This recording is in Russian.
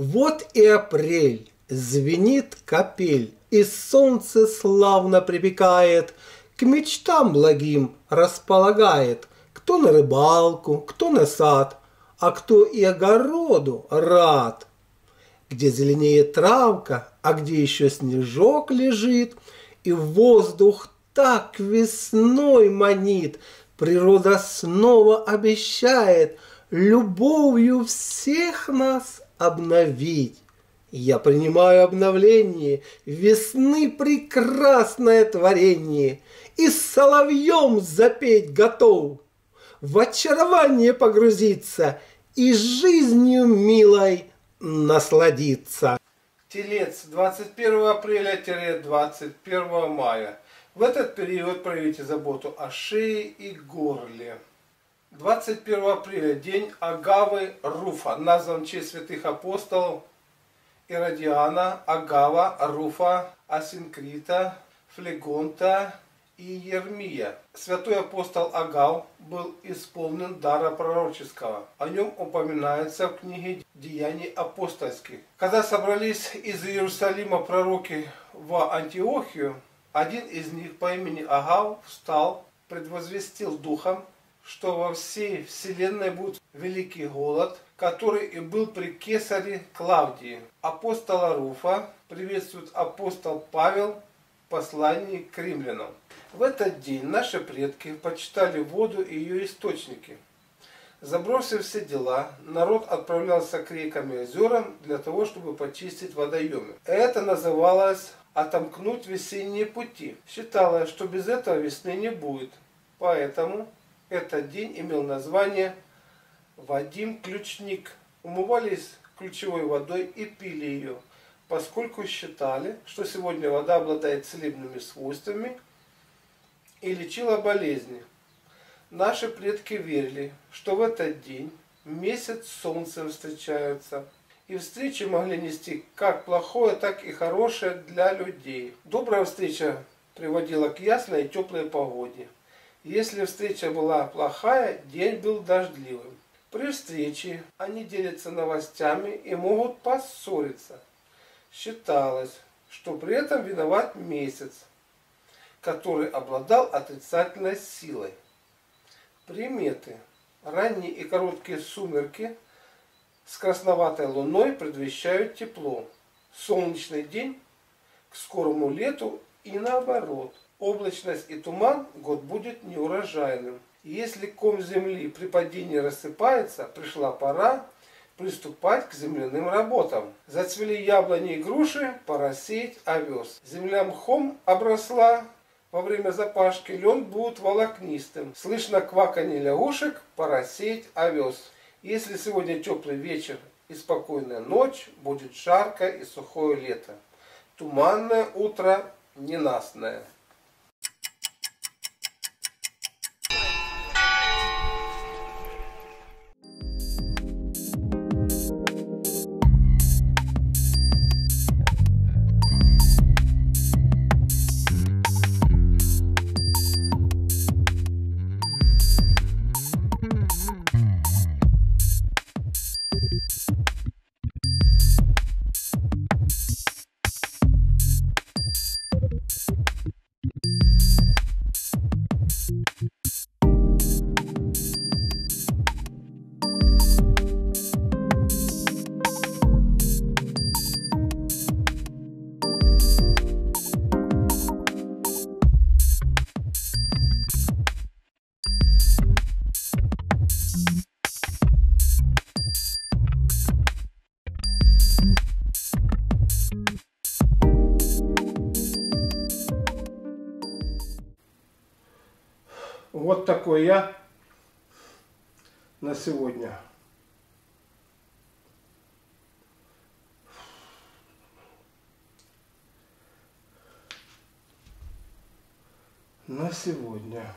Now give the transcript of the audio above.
Вот и апрель, звенит капель, И солнце славно припекает, К мечтам благим располагает, Кто на рыбалку, кто на сад, А кто и огороду рад. Где зеленеет травка, а где еще снежок лежит, И воздух так весной манит, Природа снова обещает Любовью всех нас обновить. Я принимаю обновление, весны прекрасное творение, И с соловьем запеть готов, В очарование погрузиться И жизнью милой насладиться. Телец 21 апреля-21 мая. В этот период проявите заботу о шее и горле. 21 апреля, день Агавы Руфа, назван в честь святых апостолов Иродиана, Агава, Руфа, Асинкрита, Флегонта и Ермия. Святой апостол Агав был исполнен дара пророческого. О нем упоминается в книге Деяний апостольских. Когда собрались из Иерусалима пророки в Антиохию, один из них по имени Агав встал, предвозвестил духом, что во всей вселенной будет великий голод, который и был при кесаре Клавдии. Апостола Руфа приветствует апостол Павел послании к римлянам. В этот день наши предки почитали воду и ее источники. Забросив все дела, народ отправлялся к рекам и озерам для того, чтобы почистить водоемы. Это называлось «отомкнуть весенние пути». Считалось, что без этого весны не будет. Поэтому этот день имел название «Вадим Ключник». Умывались ключевой водой и пили ее, поскольку считали, что сегодня вода обладает целебными свойствами и лечила болезни. Наши предки верили, что в этот день месяц с солнцем встречаются, и встречи могли нести как плохое, так и хорошее для людей. Добрая встреча приводила к ясной и теплой погоде. Если встреча была плохая, день был дождливым. При встрече они делятся новостями и могут поссориться. Считалось, что при этом виноват месяц, который обладал отрицательной силой. Приметы. Ранние и короткие сумерки с красноватой луной предвещают тепло. Солнечный день к скорому лету и наоборот – облачность и туман, год будет неурожайным. Если ком земли при падении рассыпается, пришла пора приступать к земляным работам. Зацвели яблони и груши, пора сеять овес. Земля мхом обросла, во время запашки лен будет волокнистым. Слышно кваканье лягушек, пора сеять овес. Если сегодня теплый вечер и спокойная ночь, будет жарко и сухое лето. Туманное утро ненастное. Вот такой я на сегодня. На сегодня.